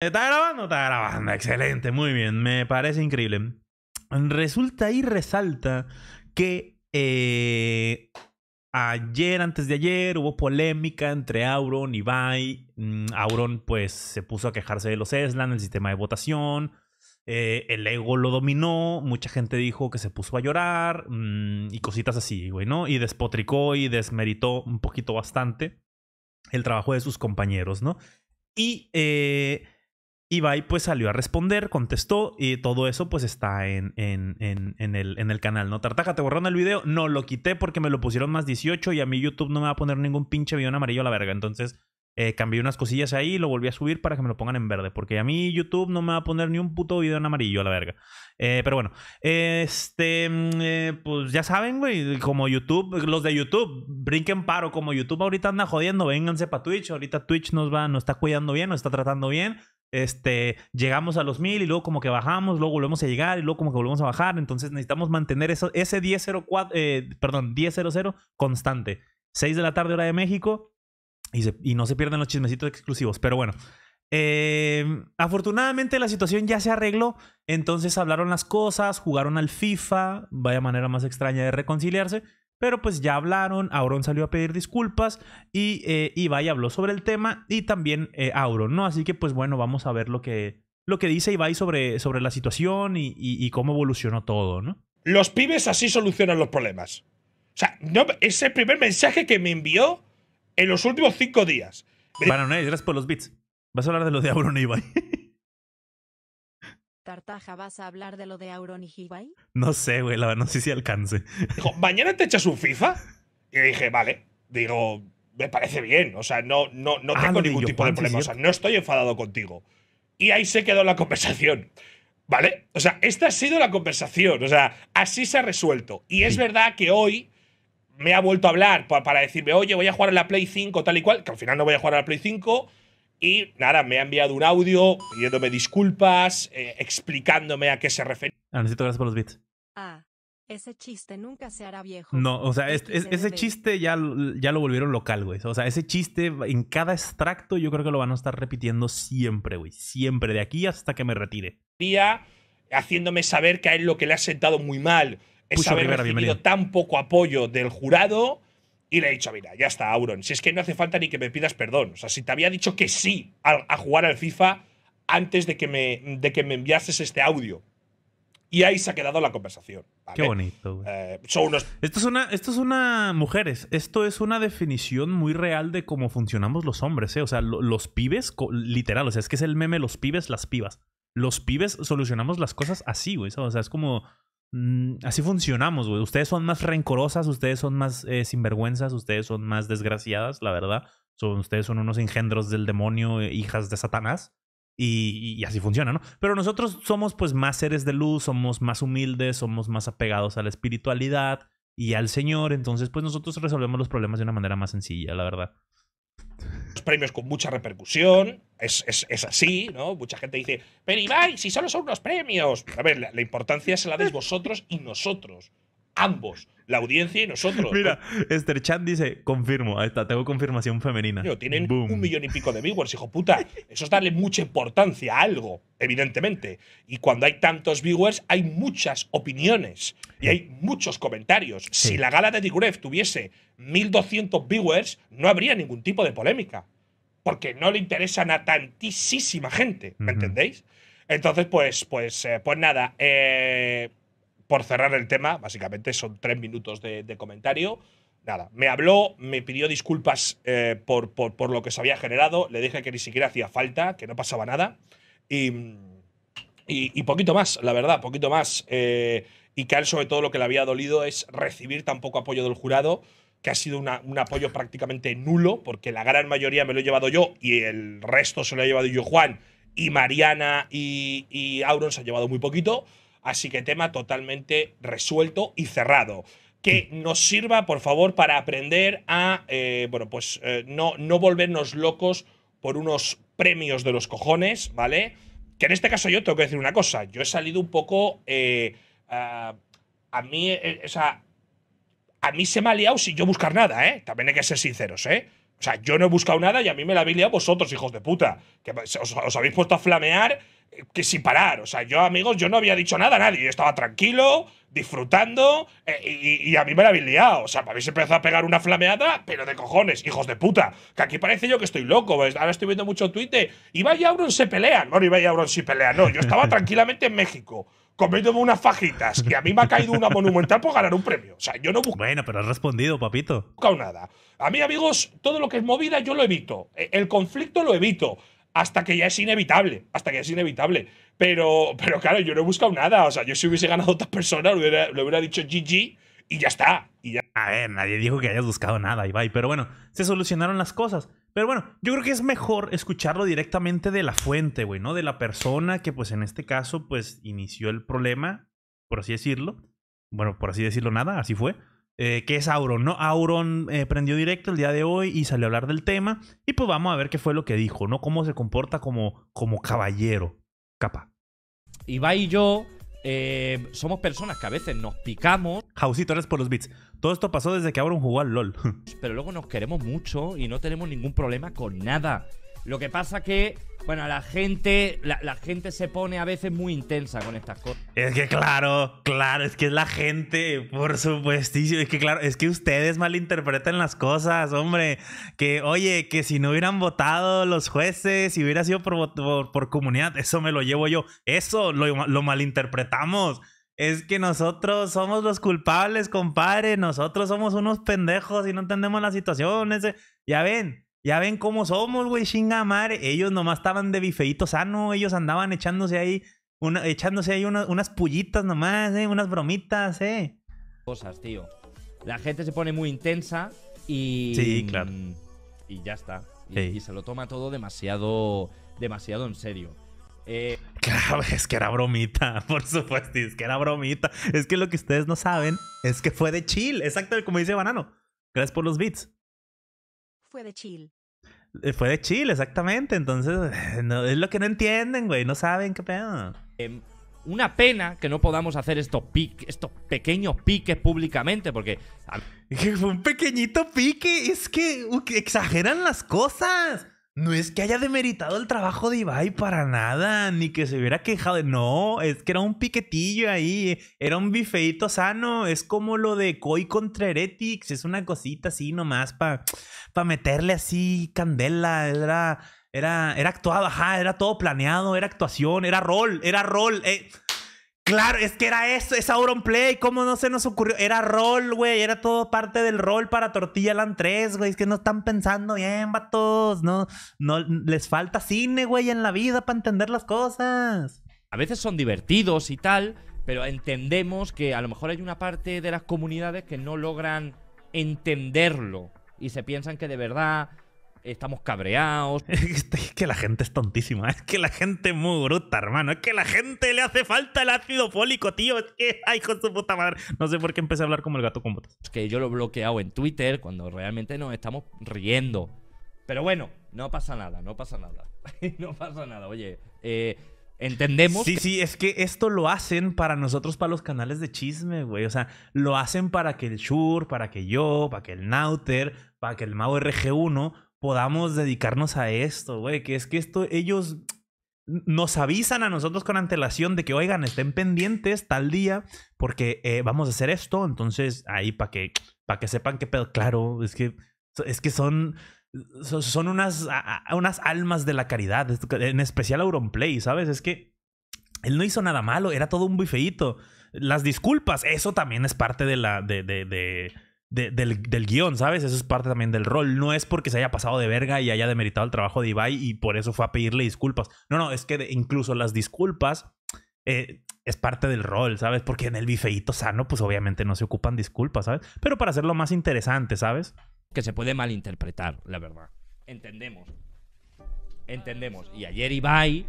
¿Está grabando? Está grabando. Excelente, muy bien. Me parece increíble. Resulta y resalta que eh, ayer, antes de ayer, hubo polémica entre Auron y Ibai. Mm, Auron, pues, se puso a quejarse de los Eslan, el sistema de votación. Eh, el ego lo dominó. Mucha gente dijo que se puso a llorar mm, y cositas así, güey, ¿no? Y despotricó y desmeritó un poquito bastante el trabajo de sus compañeros, ¿no? Y eh, Ibai pues salió a responder, contestó y todo eso pues está en, en, en, el, en el canal, ¿no? Tartaja, ¿te borraron el video? No, lo quité porque me lo pusieron más 18 y a mí YouTube no me va a poner ningún pinche video en amarillo a la verga. Entonces eh, cambié unas cosillas ahí y lo volví a subir para que me lo pongan en verde. Porque a mí YouTube no me va a poner ni un puto video en amarillo a la verga. Eh, pero bueno, este, mm, eh, pues ya saben, güey, como YouTube, los de YouTube, brinquen paro. Como YouTube ahorita anda jodiendo, vénganse para Twitch. Ahorita Twitch nos va, nos está cuidando bien, nos está tratando bien este, llegamos a los mil y luego como que bajamos, luego volvemos a llegar y luego como que volvemos a bajar. Entonces necesitamos mantener eso, ese 10.04, eh, perdón, 10.00 constante. 6 de la tarde hora de México y, y no se pierden los chismecitos exclusivos. Pero bueno, eh, afortunadamente la situación ya se arregló. Entonces hablaron las cosas, jugaron al FIFA, vaya manera más extraña de reconciliarse. Pero pues ya hablaron, Auron salió a pedir disculpas y eh, Ibai habló sobre el tema y también eh, Auron, ¿no? Así que pues bueno, vamos a ver lo que, lo que dice Ibai sobre, sobre la situación y, cómo evolucionó todo, ¿no? Los pibes así solucionan los problemas. O sea, no, es el primer mensaje que me envió en los últimos cinco días. Bueno, no, gracias por los bits. Vas a hablar de lo de Auron y Ibai. Tartaja, ¿vas a hablar de lo de Auron y Hibai? No sé, güey, la no sé si alcance. Dijo, ¿mañana te echas un FIFA? Y dije, vale. Digo, me parece bien. O sea, no, no, no ah, tengo ningún tipo de problema. O sea, no estoy enfadado contigo. Y ahí se quedó la conversación. ¿Vale? O sea, esta ha sido la conversación. O sea, así se ha resuelto. Y es verdad que hoy me ha vuelto a hablar para decirme, oye, voy a jugar a la Play 5 tal y cual, que al final no voy a jugar a la Play 5. Y nada, me ha enviado un audio pidiéndome disculpas, eh, explicándome a qué se refiere. Ah, necesito gracias por los bits. Ah, ese chiste nunca se hará viejo. No, o sea, ese chiste ya, ya lo volvieron local, güey. O sea, ese chiste en cada extracto yo creo que lo van a estar repitiendo siempre, güey. Siempre, de aquí hasta que me retire. Día haciéndome saber que a él lo que le ha sentado muy mal es haber recibido tan poco apoyo del jurado y le he dicho, mira, ya está, Auron. Si es que no hace falta ni que me pidas perdón. O sea, si te había dicho que sí a, jugar al FIFA antes de que, me, de que me enviases este audio. Y ahí se ha quedado la conversación. Qué bonito. Eh, son unos... Esto es una, esto es una, mujeres, esto es una definición muy real de cómo funcionamos los hombres, ¿eh? O sea, los pibes, literal, o sea, es que es el meme los pibes, las pibas. Los pibes solucionamos las cosas así, güey. O sea, es como Mm, así funcionamos, güey. Ustedes son más rencorosas, ustedes son más eh, sinvergüenzas, ustedes son más desgraciadas, la verdad. Son, ustedes son unos engendros del demonio, eh, hijas de Satanás. Y, así funciona, ¿no? Pero nosotros somos pues más seres de luz, somos más humildes, somos más apegados a la espiritualidad y al Señor. Entonces pues nosotros resolvemos los problemas de una manera más sencilla, la verdad premios con mucha repercusión, es, así, ¿no? Mucha gente dice, pero Ibai, si solo son unos premios. A ver, la, importancia se la dais vosotros y nosotros. Ambos, la audiencia y nosotros. Mira, Esther Chan dice, confirmo, ahí está, tengo confirmación femenina. tienen un millón y pico de viewers, hijo puta. Eso es darle mucha importancia a algo, evidentemente. Y cuando hay tantos viewers, hay muchas opiniones y hay muchos comentarios. Si la gala de Digref tuviese 1200 viewers, no habría ningún tipo de polémica. Porque no le interesan a tantísima gente, ¿me entendéis? Entonces, pues, pues, eh, pues nada. Eh, por cerrar el tema, básicamente son tres minutos de, comentario. Nada, me habló, me pidió disculpas eh, por, por, lo que se había generado. Le dije que ni siquiera hacía falta, que no pasaba nada. Y, y, poquito más, la verdad, poquito más. y que a sobre todo, lo que le había dolido es recibir tan poco apoyo del jurado que ha sido un apoyo prácticamente nulo, porque la gran mayoría me lo he llevado yo y el resto se lo ha llevado yo Juan y Mariana y, Auron se ha llevado muy poquito. Así que tema totalmente resuelto y cerrado. Que nos sirva, por favor, para aprender a, eh, bueno, pues eh, no, no volvernos locos por unos premios de los cojones, ¿vale? Que en este caso yo tengo que decir una cosa. Yo he salido un poco. Eh, a mí, o sea, a mí se me ha liado sin yo buscar nada, ¿eh? También hay que ser sinceros, ¿eh? O sea, yo no he buscado nada y a mí me la habéis liado vosotros, hijos de puta. Que os, os habéis puesto a flamear eh, que sin parar. O sea, yo, amigos, yo no había dicho nada a nadie. Yo estaba tranquilo, disfrutando eh, y, a mí me la habéis liado. O sea, me habéis empezado a pegar una flameada, pero de cojones, hijos de puta. Que aquí parece yo que estoy loco. ¿ves? Ahora estoy viendo mucho Twitter. Ibai y Auron se pelean. Bueno, Ibai y Auron sí pelean. No, yo estaba tranquilamente en México comiéndome unas fajitas y a mí me ha caído una monumental por ganar un premio. O sea, yo no busco Bueno, pero has respondido, papito. buscado nada. A mí, amigos, todo lo que es movida yo lo evito. E- El conflicto lo evito. Hasta que ya es inevitable. Hasta que ya es inevitable. Pero, pero claro, yo no he buscado nada. O sea, yo si hubiese ganado a otra persona, le hubiera, le hubiera dicho GG y ya está. Y ya. A ver, nadie dijo que hayas buscado nada, Ibai. Pero bueno, se solucionaron las cosas. Pero bueno, yo creo que es mejor escucharlo directamente de la fuente, güey, ¿no? De la persona que, pues en este caso, pues inició el problema, por así decirlo. Bueno, por así decirlo, nada, así fue. Eh, que es Auron, ¿no? Auron eh, prendió directo el día de hoy y salió a hablar del tema. Y pues vamos a ver qué fue lo que dijo, ¿no? Cómo se comporta como, como caballero. Capa. Ibai y yo eh, somos personas que a veces nos picamos, Jausito, eres por los beats. Todo esto pasó desde que Auron jugó al LOL. pero luego nos queremos mucho y no tenemos ningún problema con nada. Lo que pasa que, bueno, la gente, la, la gente se pone a veces muy intensa con estas cosas. Es que claro, claro, es que es la gente, por supuestísimo. Es que claro, es que ustedes malinterpretan las cosas, hombre. Que, oye, que si no hubieran votado los jueces, si hubiera sido por, por, por comunidad, eso me lo llevo yo. Eso lo, lo malinterpretamos. Es que nosotros somos los culpables, compadre. Nosotros somos unos pendejos y no entendemos la situación. ese- Ya ven, ya ven cómo somos, güey, chinga madre. Ellos nomás estaban de bifeíto sano. Ellos andaban echándose ahí una- echándose ahí una- unas pullitas nomás, ¿eh? Unas bromitas, ¿eh? cosas, tío. La gente se pone muy intensa y. Sí, claro. Y ya está. Y, Sí. y se lo toma todo demasiado. demasiado en serio. Eh, Claro, es que era bromita, por supuesto, es que era bromita. Es que lo que ustedes no saben es que fue de chill, exacto como dice Banano. Gracias por los beats. Fue de chill. Eh, Fue de chill, exactamente. Entonces, no, es lo que no entienden, güey. No saben qué pedo. em, una pena que no podamos hacer estos, pic- estos pequeños piques públicamente, porque fue un pequeñito pique. Es que exageran las cosas. No es que haya demeritado el trabajo de Ibai para nada, ni que se hubiera quejado. No, es que era un piquetillo ahí. Era un bifeito sano. Es como lo de Koi contra Heretics. Es una cosita así nomás para pa meterle así candela. Era, era, era actuado, ajá. Era todo planeado. Era actuación. Era rol. Era rol. eh. Claro, es que era eso, es Auron Play. ¿Cómo no se nos ocurrió? Era rol, güey. Era todo parte del rol para Tortilla Land 3, güey. Es que no están pensando bien, vatos. No, no, les falta cine, güey, en la vida para entender las cosas. a veces son divertidos y tal, pero entendemos que a lo mejor hay una parte de las comunidades que no logran entenderlo y se piensan que de verdad estamos cabreados. Es que la gente es tontísima. Es que la gente es muy bruta, hermano. Es que la gente le hace falta el ácido fólico, tío. Es que, ay, con su puta madre. No sé por qué empecé a hablar como el gato con botas. que yo lo he bloqueado en Twitter cuando realmente nos estamos riendo. Pero bueno, no pasa nada, no pasa nada. no pasa nada, oye. eh, entendemos Sí, sí, es que esto lo hacen para nosotros, para los canales de chisme, güey. O sea, lo hacen para que el Shure, para que yo, para que el Nauter, para que el Mau RG1 podamos dedicarnos a esto, güey. Que es que esto, ellos nos avisan a nosotros con antelación de que, oigan, estén pendientes tal día porque eh, vamos a hacer esto. Entonces, ahí para que, para que sepan qué pedo. Claro, es que, es que son, son, unas, unas almas de la caridad. En especial Auronplay, ¿sabes? Es que él no hizo nada malo, era todo un bifeíto. Las disculpas, eso también es parte de la, de- de- del, del guion, ¿sabes? Eso es parte también del rol. No es porque se haya pasado de verga y haya demeritado el trabajo de Ibai y por eso fue a pedirle disculpas. No, no, es que incluso las disculpas eh, es parte del rol, ¿sabes? Porque en el bifeíto sano, pues obviamente no se ocupan disculpas, ¿sabes? Pero para hacerlo más interesante, ¿sabes? que se puede malinterpretar, la verdad. Entendemos. Entendemos. Y ayer Ibai,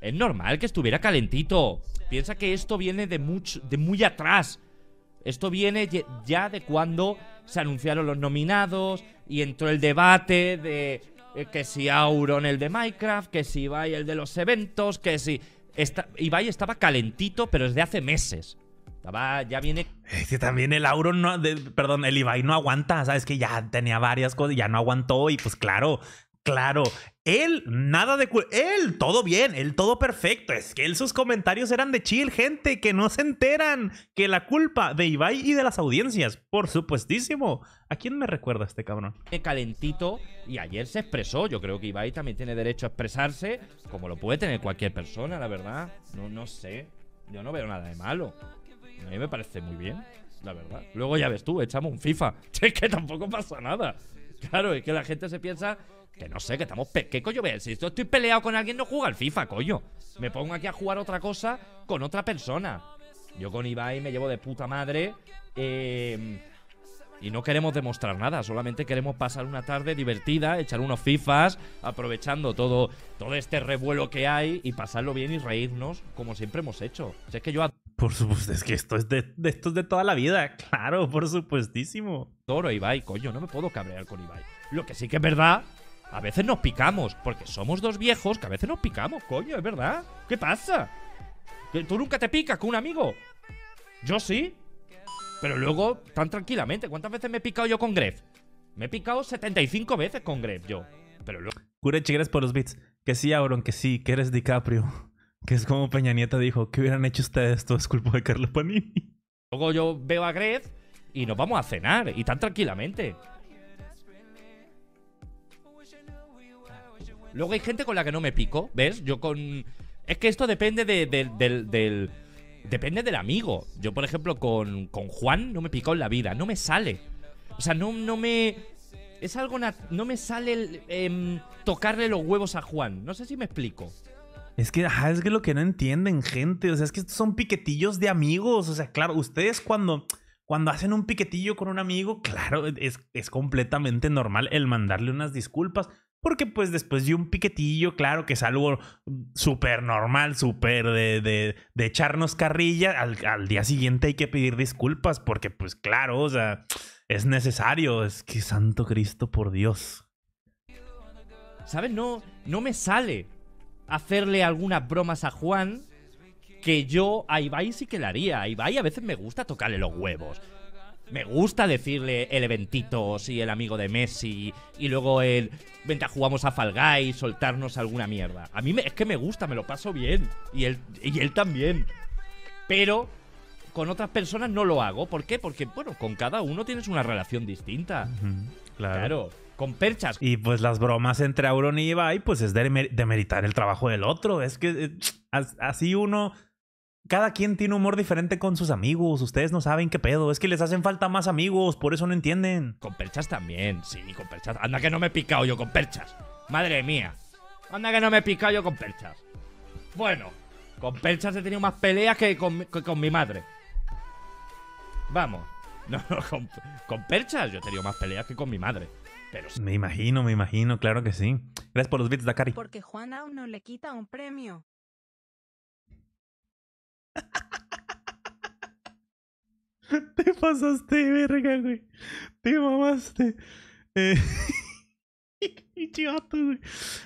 es normal que estuviera calentito. Piensa que esto viene de, mucho, de muy atrás. Esto viene ya de cuando se anunciaron los nominados y entró el debate de eh, que si Auron el de Minecraft, que si Ibai el de los eventos, que si... Esta, Ibai estaba calentito, pero desde hace meses. Estaba, ya viene Es que también el Auron, no, de- perdón, el Ibai no aguanta, ¿sabes? Que ya tenía varias cosas, ya no aguantó y pues claro, claro, él, nada de... Él, todo bien, él todo perfecto. Es que él sus comentarios eran de chill, gente, que no se enteran que la culpa de Ibai y de las audiencias, por supuestísimo. ¿A quién me recuerda este cabrón? calentito y ayer se expresó. Yo creo que Ibai también tiene derecho a expresarse, como lo puede tener cualquier persona, la verdad. No, no sé. Yo no veo nada de malo. A mí me parece muy bien, la verdad. Luego ya ves tú, echamos un FIFA. Es que tampoco pasa nada. Claro, es que la gente se piensa que no sé, que estamos. pe- ¿Qué coño ves? Si estoy peleado con alguien, no juega al FIFA, coño. Me pongo aquí a jugar otra cosa con otra persona. Yo con Ibai me llevo de puta madre. Eh, y no queremos demostrar nada, solamente queremos pasar una tarde divertida, echar unos FIFAs, aprovechando todo, todo este revuelo que hay y pasarlo bien y reírnos como siempre hemos hecho. Si es que yo Por supuesto, es que esto es de, de- esto es de toda la vida, claro, por supuestísimo. adoro a Ibai, coño, no me puedo cabrear con Ibai. Lo que sí que es verdad, a veces nos picamos, porque somos dos viejos que a veces nos picamos, coño, es verdad. ¿Qué pasa? ¿Que ¿Tú nunca te picas con un amigo? Yo sí. Pero luego, tan tranquilamente, ¿cuántas veces me he picado yo con Gref? Me he picado 75 veces con Gref yo. Pero luego... Gracias por los beats. Que sí, Auron, que sí, que eres DiCaprio. Que es como Peña Nieta dijo, ¿qué hubieran hecho ustedes? Todo es culpa de Carlo Panini. Luego yo veo a Gref y nos vamos a cenar. Y tan tranquilamente. Luego hay gente con la que no me pico, ¿ves? Yo con... Es que esto depende de- del- Depende del amigo. Yo, por ejemplo, con, con Juan no me picó en la vida. No me sale. O sea, no, no me... Es algo... No me sale em, tocarle los huevos a Juan. No sé si me explico. Es que, ajá, es que lo que no entienden, gente. O sea, es que estos son piquetillos de amigos. O sea, claro, ustedes cuando, cuando hacen un piquetillo con un amigo, claro, es, es completamente normal el mandarle unas disculpas. Porque pues después de un piquetillo, claro que es algo súper normal, súper de, de, de echarnos carrilla, al, al día siguiente hay que pedir disculpas porque pues claro, o sea, es necesario. Es que Santo Cristo, por Dios. ¿Sabes? No, no me sale hacerle algunas bromas a Juan que yo a Ibai sí que le haría. A Ibai a veces me gusta tocarle los huevos. Me gusta decirle el eventito, sí, el amigo de Messi, y luego el vente a jugamos a Fall Guys, soltarnos alguna mierda. A mí me- es que me gusta, me lo paso bien. Y él, y él también. Pero con otras personas no lo hago. ¿Por qué? Porque, bueno, con cada uno tienes una relación distinta. Claro. Con perchas, Y pues las bromas entre Auron y Ibai, pues es demer- demeritar el trabajo del otro. Es que eh, as- así uno. Cada quien tiene humor diferente con sus amigos. Ustedes no saben qué pedo. Es que les hacen falta más amigos, por eso no entienden. Con perchas también, sí, con perchas. Anda que no me he picado yo con perchas. Madre mía. Anda que no me he picado yo con perchas. Bueno, con perchas he tenido más peleas que con, que con mi madre. Vamos. No, no, con, con perchas yo he tenido más peleas que con mi madre. Pero sí, Me imagino, me imagino, claro que sí. Gracias por los bits, Dakari. Porque Juan aún no le quita un premio. Te pasaste, verga, güey. Te mamaste. Eh.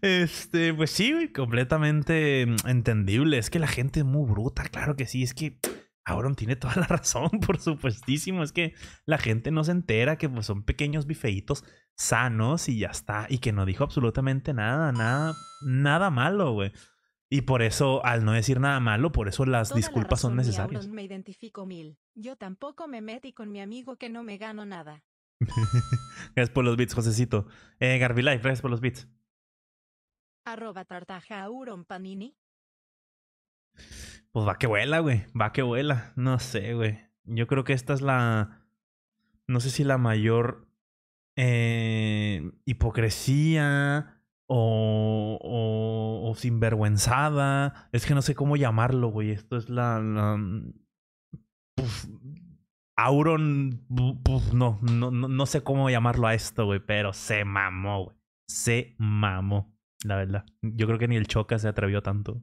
Este, pues sí, güey, completamente entendible. Es que la gente es muy bruta, claro que sí. Es que Auron tiene toda la razón, por supuestísimo. Es que la gente no se entera que pues, son pequeños bifeitos sanos y ya está. Y que no dijo absolutamente nada, nada, nada malo, güey. Y por eso, al no decir nada malo, por eso las Toda disculpas son razón, necesarias. Auron, me identifico mil. Yo tampoco me metí con mi amigo que no me gano nada. Gracias por los bits, Josecito. Eh, Garby Life, gracias por los bits. Arroba tartaja Auron Panini. Pues va que vuela, güey. Va que vuela. No sé, güey. Yo creo que esta es la. No sé si la mayor eh, hipocresía o, o, o sinvergüenzada. Es que no sé cómo llamarlo, güey. Esto es la. la Auron. pu- puf, no, no, no, no sé cómo llamarlo a esto, güey. Pero se mamó, güey. Se mamó. La verdad. Yo creo que ni el Choca se atrevió tanto.